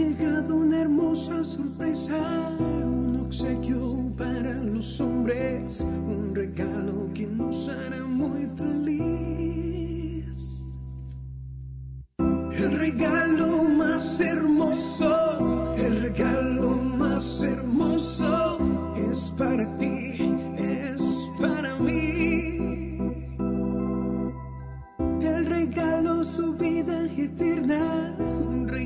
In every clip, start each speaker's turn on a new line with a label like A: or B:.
A: hermosa sorpresa, un obsequio para los hombres, un regalo que nos hará muy feliz. El regalo más hermoso, el regalo más hermoso es para ti, es para mí. El regalo su vida eterna,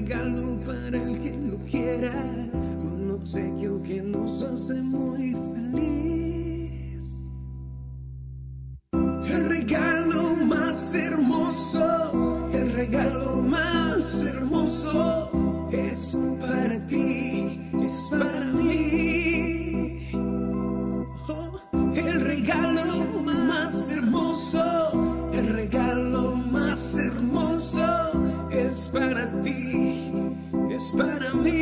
A: el regalo para el que lo quiera, un obsequio que nos hace muy feliz. El regalo más hermoso, el regalo más hermoso es para ti, es para mí. Oh, el regalo más hermoso, el regalo más hermoso es para ti, es para mí.